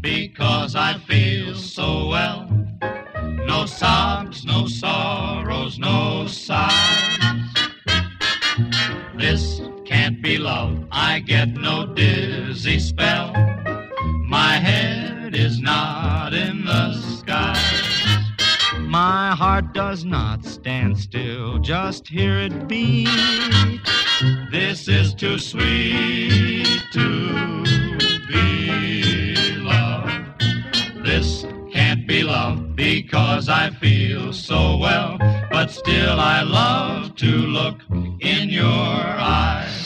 because I feel so well. No sobs, no sorrows, no sighs. This can't be love, I get no dizzy spell. My head is not in the sky. My heart does not stand still, just hear it beat. This is too sweet. Can't be loved because I feel so well, but still I love to look in your eyes.